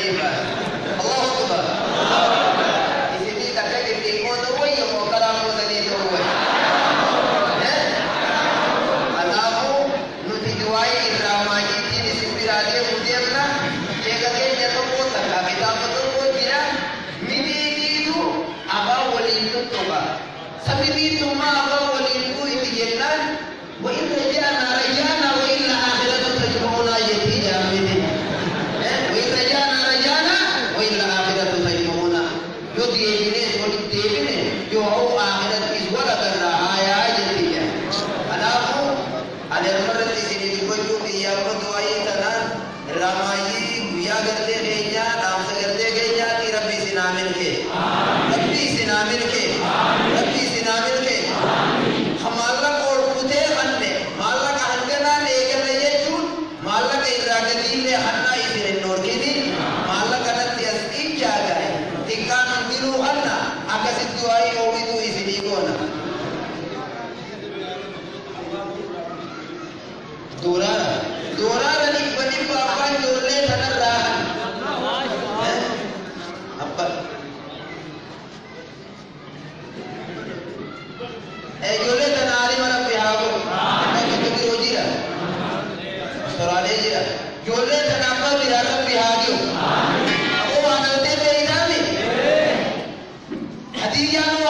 Amen. ඒගොල්ලේ තනාරිමර පියාවු නැකත කිරෝජිර සොරාලේජිර ගොල්ලේ තනම්ම විරත පියාජු අපෝ ආනන්දේ තේිනාමි අදීයානෝ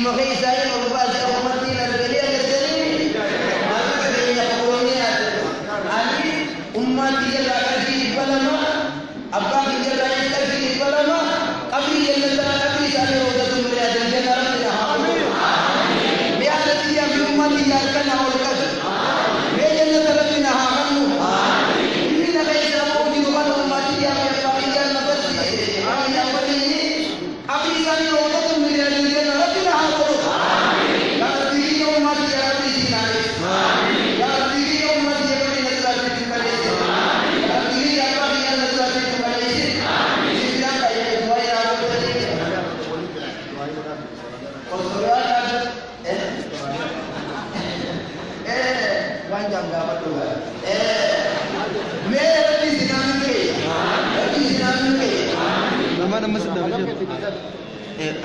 makay salim magbabasa ako mantin ang galing at galing. Mata ka galing na pakuha niya. Ali, ummati jala kasi palama. Abba ki jala kasi palama. Kabri jala tala kabri salim roda tu mere adal jala rabbi na haa. Biya natiya bi ummati jar kana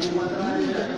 Gracias.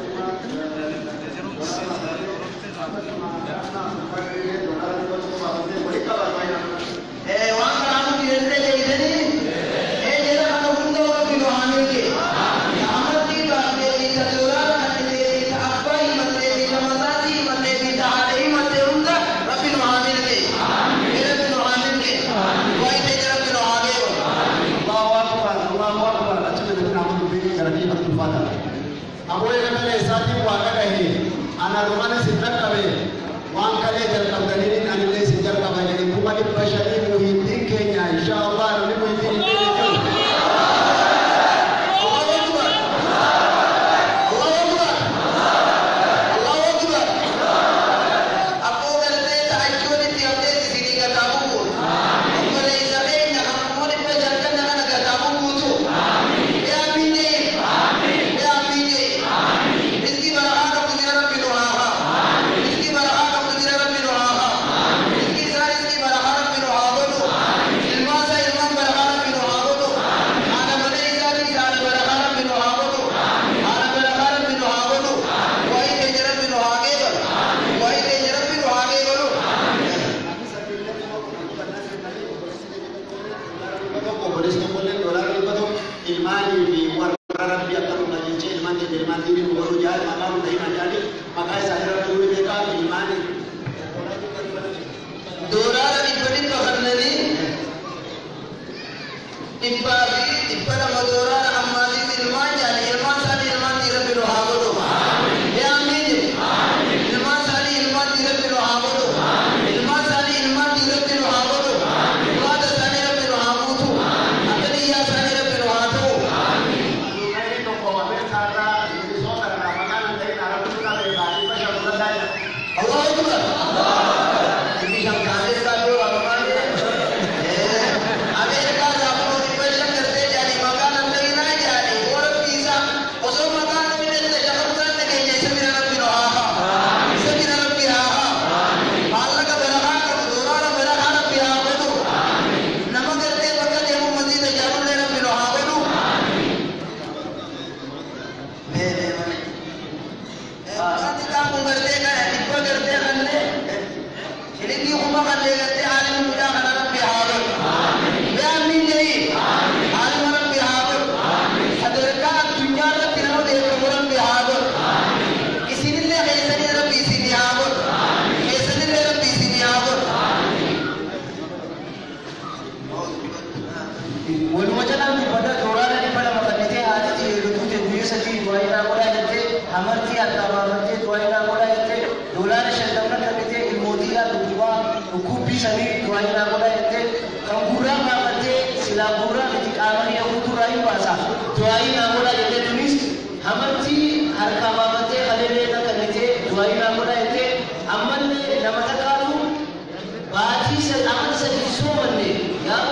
Adorado. ወልወጨላም ወደ ዶራለ ዲበለ መቀነቴ አጅ የሉቱት የሚሰጂ ዋይና ጎዳ ጀቴ ሀመርቲ አካባመቴ ዋይና ጎዳ ጀቴ ዶላር ሸለምነ ከቤቴ ኢልሞቲላ ዱባ ኩቢ ሰኒ ዋይና ጎዳ ጀቴ ከንጉራ ማመቴ ሲላጉራ ፊትቃመን የኩቱ ራዩ ባሳ ዋይና ጎዳ ጀቴ ቱኒስ ሀመርቲ አርካባመቴ ከሌሌነ ከነቴ ዋይና ጎዳ ጀቴ አመን ለመተካቱ ባቲ ሰጣመን ሰጂ ሶመኔ ያበ